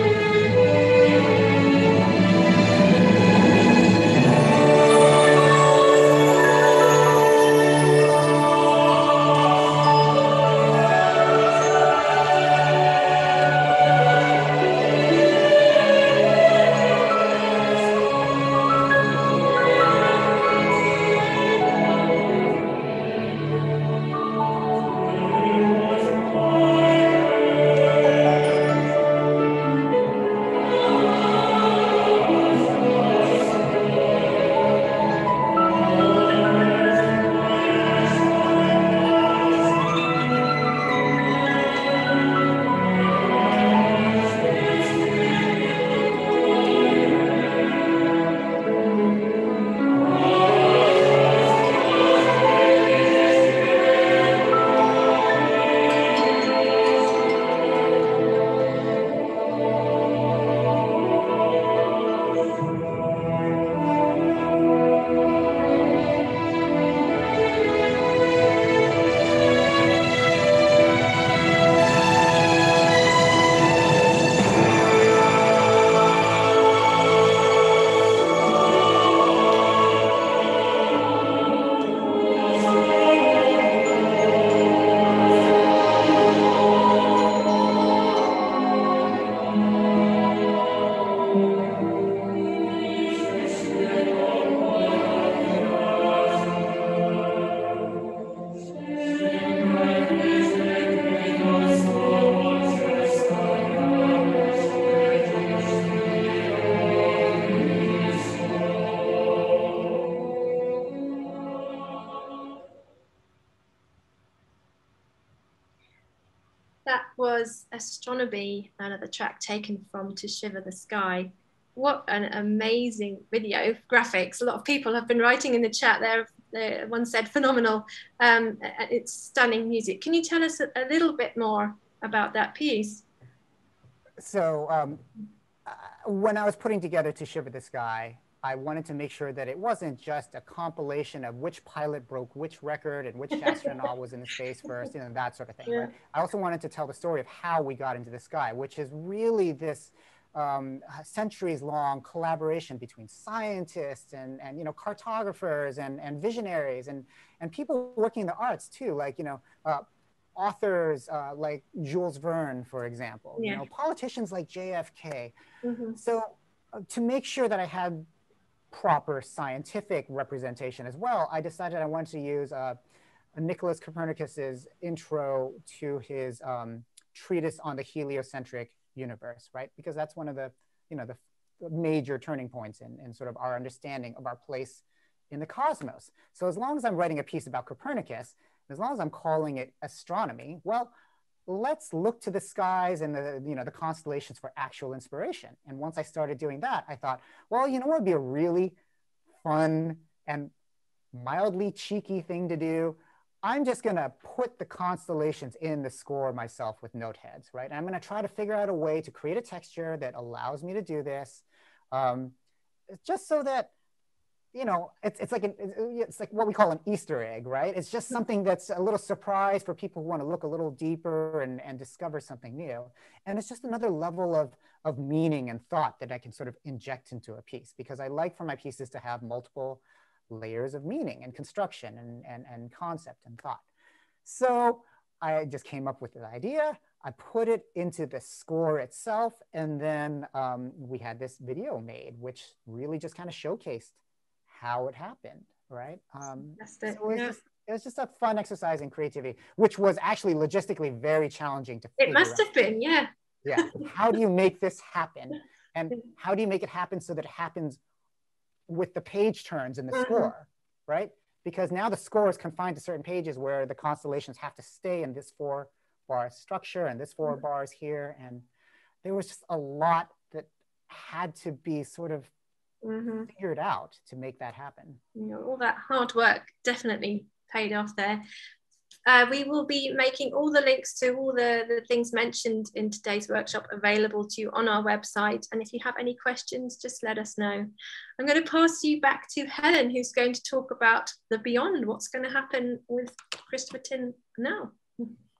Another track taken from To Shiver the Sky. What an amazing video, graphics. A lot of people have been writing in the chat there. One said phenomenal. Um, it's stunning music. Can you tell us a, little bit more about that piece? So um, uh, when I was putting together To Shiver the Sky, I wanted to make sure that it wasn't just a compilation of which pilot broke which record and which astronaut was in the space first, you know, that sort of thing. Yeah. Right? I also wanted to tell the story of how we got into the sky, which is really this um, centuries long collaboration between scientists and, and you know, cartographers and, and visionaries and, and people working in the arts too, like, you know, uh, authors uh, like Jules Verne, for example, yeah. you know, politicians like JFK. Mm-hmm. So uh, to make sure that I had proper scientific representation as well, I decided I wanted to use uh, Nicholas Copernicus's intro to his um, treatise on the heliocentric universe, right? Because that's one of the, you know, the major turning points in, in sort of our understanding of our place in the cosmos. So as long as I'm writing a piece about Copernicus, as long as I'm calling it astronomy, well, let's look to the skies and the, you know, the constellations for actual inspiration. And once I started doing that, I thought, well, you know what would be a really fun and mildly cheeky thing to do? I'm just going to put the constellations in the score myself with note heads, right? And I'm going to try to figure out a way to create a texture that allows me to do this, um, just so that you know, it's, it's like an, it's like what we call an Easter egg, right? It's just something that's a little surprise for people who want to look a little deeper and, and discover something new. And it's just another level of, of meaning and thought that I can sort of inject into a piece because I like for my pieces to have multiple layers of meaning and construction and, and, and concept and thought. So I just came up with the idea. I put it into the score itself, and then um, we had this video made, which really just kind of showcased how it happened, right? Um, was yeah. just, it was just a fun exercise in creativity, which was actually logistically very challenging to. It must have been, yeah. Yeah. How do you make this happen? And how do you make it happen so that it happens with the page turns in the mm-hmm. score, right? Because now the score is confined to certain pages where the constellations have to stay in this four bar structure and this 4 mm-hmm. bars here. And there was just a lot that had to be sort of mm-hmm. figured out to make that happen. You know, all that hard work definitely paid off there. Uh, we will be making all the links to all the, the things mentioned in today's workshop available to you on our website. And if you have any questions, just let us know. I'm going to pass you back to Helen, who's going to talk about the beyond, what's going to happen with Christopher Tin now.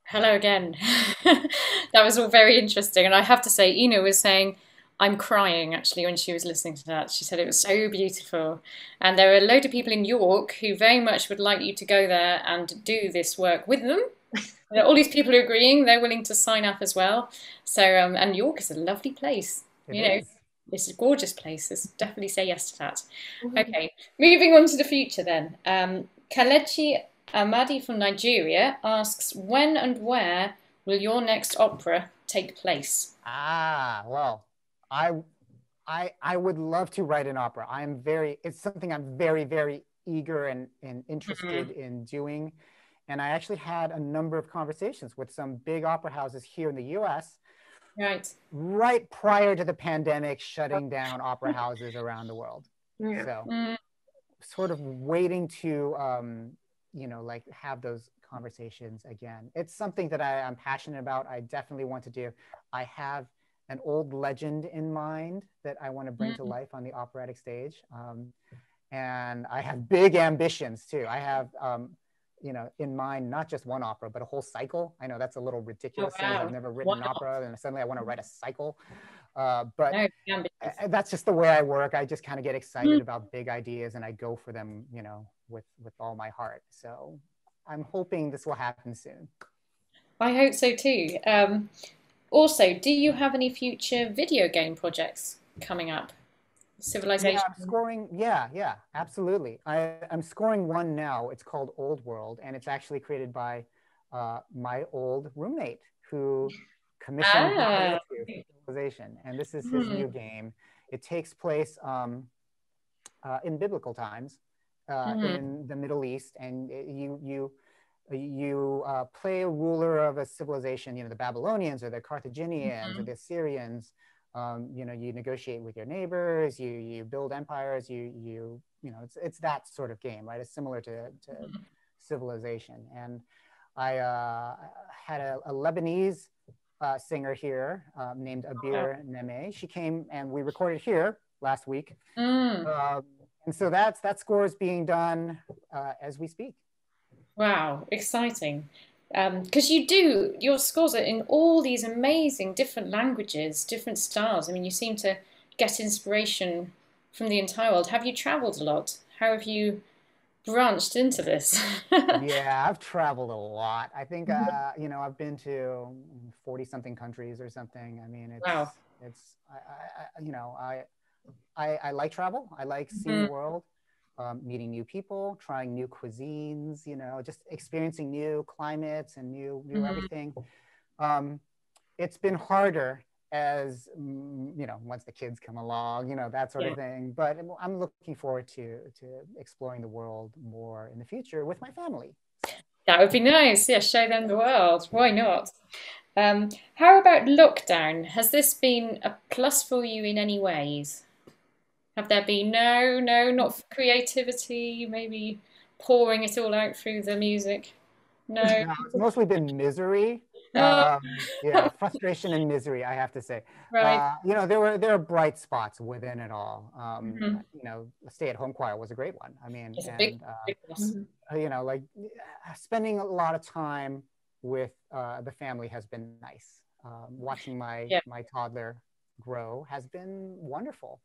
Hello again. that was all very interesting. And I have to say, Ina was saying, I'm crying actually when she was listening to that. She said it was so beautiful. And there are a load of people in York who very much would like you to go there and do this work with them. All these people are agreeing, they're willing to sign up as well. So, um, and York is a lovely place. It you know, is. it's a gorgeous place. Let's definitely say yes to that. Mm-hmm. Okay, moving on to the future then. Um, Kelechi Amadi from Nigeria asks, when and where will your next opera take place? Ah, well, I, I, I would love to write an opera. I'm very, it's something I'm very, very eager and, and interested mm-hmm. in doing. And I actually had a number of conversations with some big opera houses here in the US. Right. Right prior to the pandemic shutting down opera houses around the world. Yeah. So, mm. sort of waiting to, um, you know, like have those conversations again. It's something that I, I'm passionate about. I definitely want to do. I have an old legend in mind that I want to bring mm-hmm. to life on the operatic stage. Um, and I have big ambitions too. I have, um, you know, in mind not just one opera, but a whole cycle. I know that's a little ridiculous. Oh, wow. I've never written wow. an opera, and suddenly I want to write a cycle. Uh, but that's just the way I work. I just kind of get excited mm-hmm. about big ideas, and I go for them, you know, with with all my heart. So I'm hoping this will happen soon. I hope so too. Um, also, do you have any future video game projects coming up? Civilization. Yeah, I'm scoring. Yeah, yeah, absolutely. I, am scoring one now. It's called Old World, and it's actually created by uh, my old roommate who commissioned ah. Civilization, and this is his hmm. new game. It takes place um, uh, in biblical times uh, mm-hmm. in the Middle East, and you you you uh, play a ruler of a civilization, you know, the Babylonians or the Carthaginians Mm-hmm. or the Assyrians. Um, you know, you negotiate with your neighbors, you you build empires, you you you know, it's it's that sort of game, right? It's similar to, to Mm-hmm. civilization. And I uh, had a, a Lebanese uh, singer here um, named Abir Nehme. She came and we recorded here last week. Mm. Um, and so that's that score is being done uh, as we speak. Wow, exciting. Because you do, your scores are in all these amazing different languages, different styles. I mean, you seem to get inspiration from the entire world. Have you traveled a lot? How have you branched into this? yeah, I've traveled a lot. I think uh, you know I've been to forty something countries or something. I mean, it's Wow. it's I, I, you know I, I I like travel. I like seeing Mhm. the world, um, meeting new people, trying new cuisines. You know, just experiencing new climates and new new Mhm. everything. Um, it's been harder as mm, you know once the kids come along you know that sort Yeah. of thing but i'm looking forward to to exploring the world more in the future with my family That would be nice. Yeah, show them the world. Why not? Um, how about lockdown? Has this been a plus for you in any ways? Have there been no, no, not for creativity, maybe pouring it all out through the music? No. No, it's mostly been misery um, yeah frustration and misery i have to say Right. uh, you know there were there are bright spots within it all um, Mhm. you know stay at home choir was a great one i mean It's and big, uh, big uh, you know, like uh, spending a lot of time with uh, the family has been nice. Um, watching my Yeah. my toddler grow has been wonderful.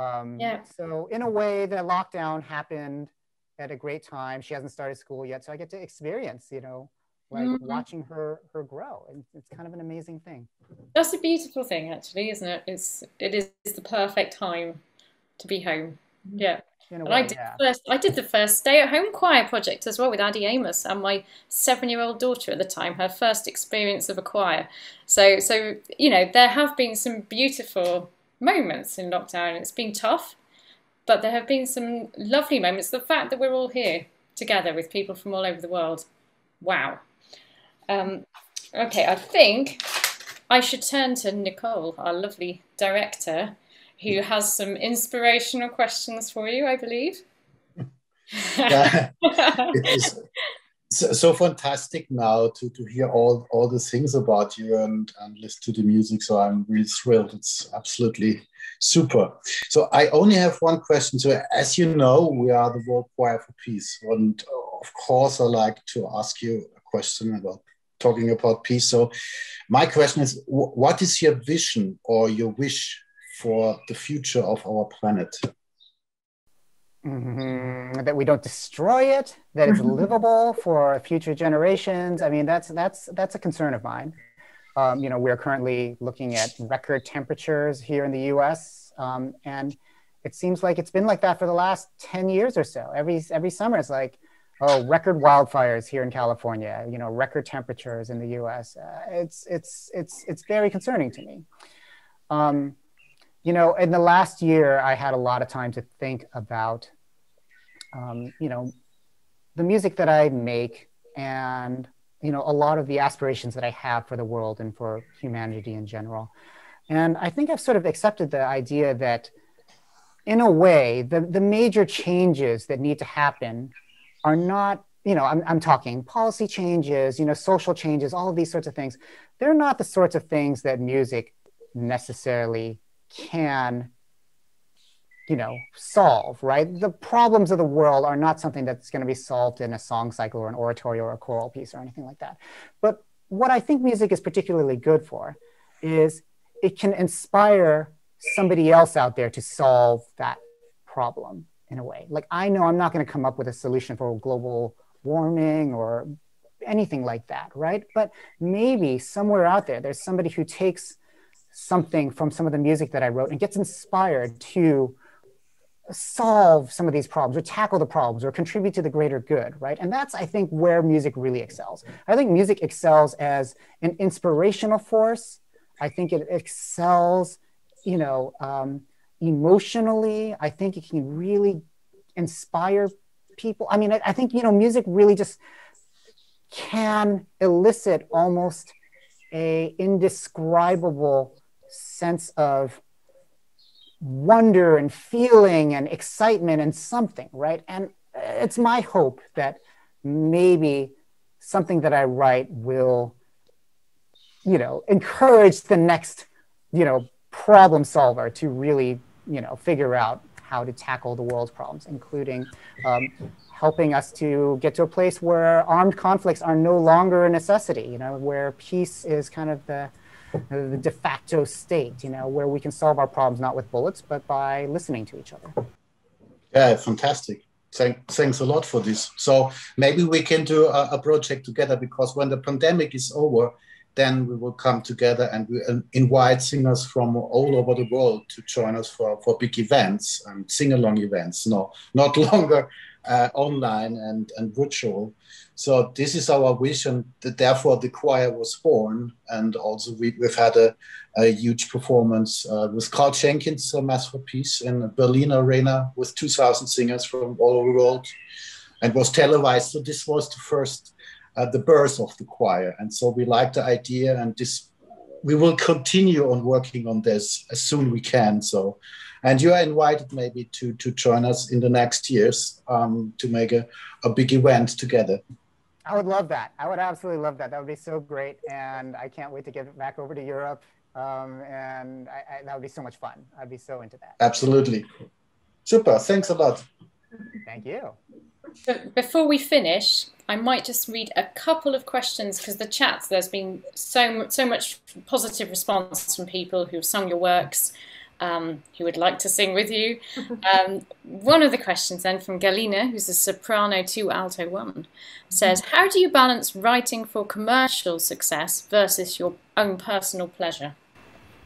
Um, Yeah. So in a way, the lockdown happened at a great time. She hasn't started school yet, so I get to experience, you know, like Mhm. watching her her grow, and it's kind of an amazing thing. That's a beautiful thing, actually, isn't it? It's it is the perfect time to be home. Yeah. In a And I way, did yeah. the first, I did the first stay-at-home choir project as well with Addie Amos and my seven-year-old daughter at the time, her first experience of a choir. So, so you know, there have been some beautiful moments in lockdown. It's been tough, but there have been some lovely moments. The fact that we're all here together with people from all over the world, wow. Um, okay, I think I should turn to Nicole, our lovely director, who has some inspirational questions for you, I believe. Yeah, it so, so fantastic now to, to hear all, all the things about you and, and listen to the music. So I'm really thrilled. It's absolutely super. So I only have one question. So as you know, we are the World Choir for Peace. And of course, I like to ask you a question about talking about peace. So my question is, what is your vision or your wish for the future of our planet? Mhm, that we don't destroy it, that it's livable for future generations. I mean, that's that's that's a concern of mine. Um, you know, we're currently looking at record temperatures here in the U.S., um, and it seems like it's been like that for the last ten years or so. Every every summer, it's like, oh, record wildfires here in California. You know, record temperatures in the U.S. Uh, it's it's it's it's very concerning to me. Um, you know, in the last year, I had a lot of time to think about, um, you know, the music that I make and, you know, a lot of the aspirations that I have for the world and for humanity in general. And I think I've sort of accepted the idea that, in a way, the, the major changes that need to happen are not, you know, I'm, I'm talking policy changes, you know, social changes, all of these sorts of things. They're not the sorts of things that music necessarily can you know solve right? The problems of the world are not something that's going to be solved in a song cycle or an oratorio or a choral piece or anything like that. But what i think music is particularly good for is it can inspire somebody else out there to solve that problem in a way. Like i know i'm not going to come up with a solution for global warming or anything like that right? But maybe somewhere out there there's somebody who takes something from some of the music that I wrote and gets inspired to solve some of these problems or tackle the problems or contribute to the greater good, right? And that's, I think, where music really excels. I think music excels as an inspirational force. I think it excels, you know, um, emotionally. I think it can really inspire people. I mean, I, I think, you know, music really just can elicit almost a indescribable sense of wonder and feeling and excitement and something, right? And it's my hope that maybe something that I write will, you know, encourage the next, you know, problem solver to really, you know, figure out how to tackle the world's problems, including um, helping us to get to a place where armed conflicts are no longer a necessity, you know, where peace is kind of the, the de facto state, you know, where we can solve our problems not with bullets, but by listening to each other. Yeah, fantastic. Thank, thanks a lot for this. So maybe we can do a, a project together because when the pandemic is over, then we will come together and we invite singers from all over the world to join us for, for big events and sing along events. No, not longer uh, online and, and virtual. So this is our vision. Therefore, the choir was born, and also we, have had a, a, huge performance uh, with Karl Jenkins' uh, masterpiece in Berlin Arena with 2,000 singers from all over the world, and was televised. So this was the first uh, the birth of the choir. And so we like the idea, and this we will continue on working on this as soon we can. So, and you are invited maybe to to join us in the next years um, to make a, a big event together. I would love that. I would absolutely love that. That would be so great, and I can't wait to get back over to Europe. Um, and I, I, that would be so much fun. I'd be so into that. Absolutely. Super. Thanks a lot. Thank you. before we finish, I might just read a couple of questions because the chats there's been so so much positive response from people who've sung your works, um, who would like to sing with you. Um, one of the questions then from Galina, who's a soprano two alto one, says, "How do you balance writing for commercial success versus your own personal pleasure?"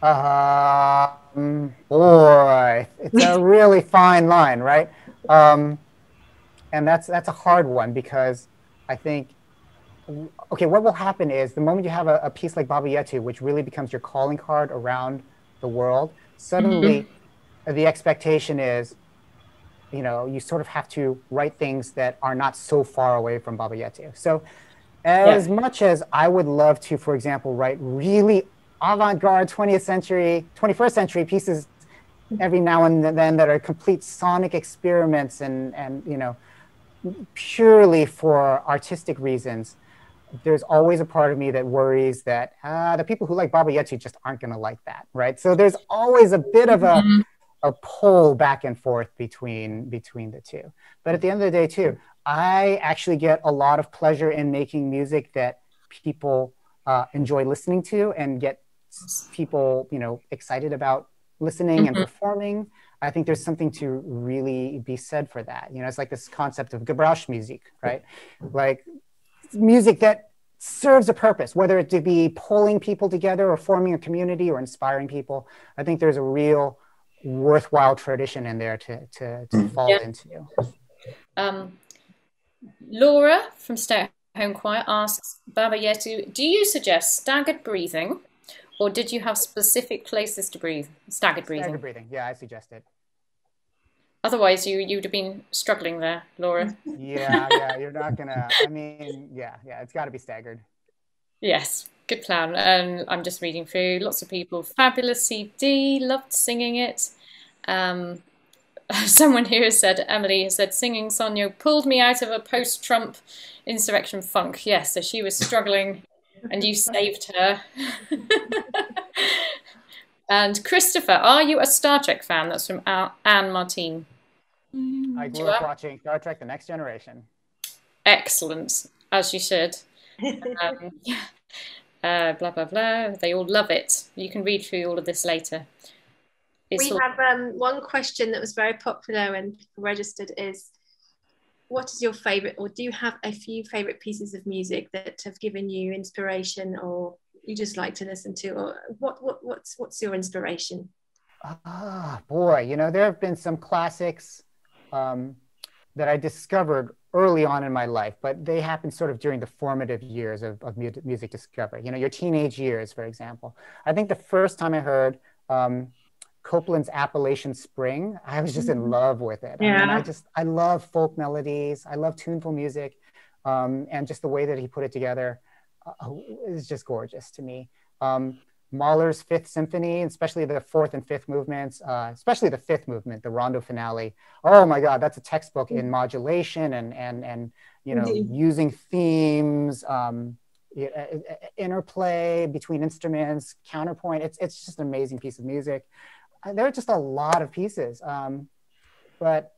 Um, boy, it's a really fine line, right? Um, and that's that's a hard one because I think, okay, what will happen is the moment you have a, a piece like Baba Yetu, which really becomes your calling card around the world, suddenly mm-hmm. the expectation is, you know, you sort of have to write things that are not so far away from Baba Yetu. So, as yeah. much as I would love to, for example, write really avant-garde 20th century, 21st century pieces every now and then that are complete sonic experiments and and you know purely for artistic reasons, there's always a part of me that worries that uh, the people who like Baba Yetu just aren't going to like that, right? So there's always a bit of a, mm-hmm. a pull back and forth between between the two. But at the end of the day, too, I actually get a lot of pleasure in making music that people uh, enjoy listening to and get people, you know, excited about listening mm-hmm. and performing. I think there's something to really be said for that. You know, it's like this concept of gabrosh Gebrauchsmusik, right? Like music that serves a purpose, whether it to be pulling people together or forming a community or inspiring people. I think there's a real worthwhile tradition in there to, to, to mm. fall yeah. into. Um, Laura from Stay Home Choir asks Baba Yetu, do you suggest staggered breathing or did you have specific places to breathe? Staggered breathing. Staggered breathing. Yeah, I suggested. Otherwise, you you'd have been struggling there, Laura. yeah, yeah, you're not gonna. I mean, yeah, yeah, it's got to be staggered. Yes, good plan. And I'm just reading through lots of people. Fabulous CD, loved singing it. Um, someone here has said, Emily has said, singing Sogno pulled me out of a post-Trump insurrection funk. Yes, so she was struggling, and you saved her. and Christopher, are you a Star Trek fan? That's from Anne Martine. Mm. I grew up watching Star Trek: The Next Generation. Excellent, as you should. um, uh, blah blah blah. They all love it. You can read through all of this later. It's we all... have um, one question that was very popular and people registered is what is your favorite or do you have a few favorite pieces of music that have given you inspiration or you just like to listen to or what, what what's what's your inspiration ah boy you know there have been some classics um, that I discovered early on in my life, but they happened sort of during the formative years of, of music discovery. You know, your teenage years, for example. I think the first time I heard um, Copland's Appalachian Spring, I was just in mm-hmm. love with it. Yeah. I, mean, I just, I love folk melodies. I love tuneful music. um, and just the way that he put it together uh, is just gorgeous to me. Um, Mahler's Fifth Symphony, especially the fourth and fifth movements, uh, especially the fifth movement, the Rondo finale. Oh my God, that's a textbook in modulation and and and you know Indeed. using themes, um, interplay between instruments, counterpoint. It's it's just an amazing piece of music. Uh, there are just a lot of pieces, um, but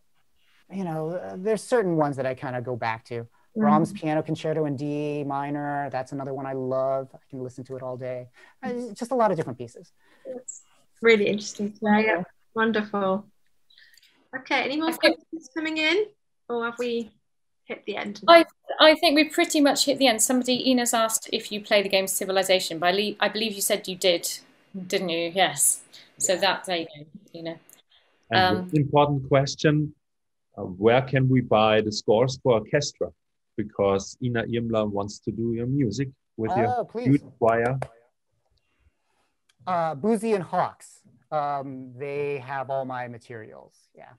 you know, there's certain ones that I kind of go back to. Mm. Brahms Piano Concerto in D minor. That's another one I love. I can listen to it all day. Uh, just a lot of different pieces. It's really interesting Yeah. Wonderful. Okay, any more questions coming in? Or have we hit the end? I, I think we pretty much hit the end. Somebody, Ina's asked if you play the game Civilization, but I, leave, I believe you said you did, didn't you? Yes. So yeah. that, there you go, Ina. Um, important question, uh, where can we buy the scores for orchestra? Because Ina Irmler wants to do your music with oh, your please. choir. Uh, Boosey and Hawkes. Um, they have all my materials. Yeah,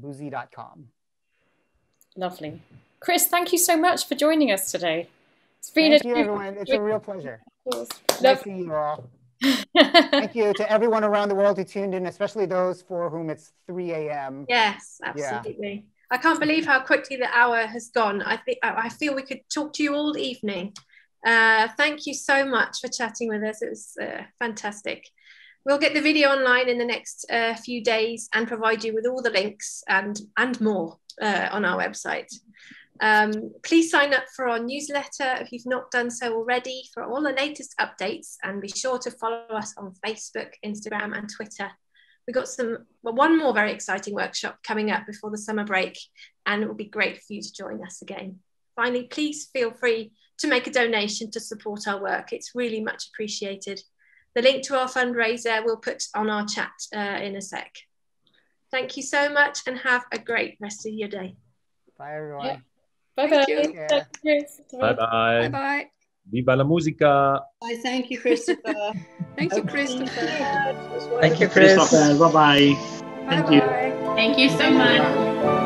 boosey.com. Lovely. Chris, thank you so much for joining us today. It's been thank a you, everyone. It's a real pleasure. Nice seeing you all. thank you to everyone around the world who tuned in, especially those for whom it's 3 a.m. Yes, absolutely. Yeah. I can't believe how quickly the hour has gone. I think I feel we could talk to you all evening. Uh, thank you so much for chatting with us. It was uh, fantastic. We'll get the video online in the next uh, few days and provide you with all the links and and more uh, on our website. Um, please sign up for our newsletter if you've not done so already for all the latest updates and be sure to follow us on Facebook, Instagram and Twitter we've got some well, one more very exciting workshop coming up before the summer break and it will be great for you to join us again. Finally please feel free to make a donation to support our work. It's really much appreciated. The link to our fundraiser we'll put on our chat uh, in a sec. Thank you so much and have a great rest of your day. Bye everyone. Yeah. bye bye bye bye bye bye Viva la música. Bye, thank you, Christopher. thank you, Christopher. Thank you, Christopher. Bye bye. Thank you. Thank you so much.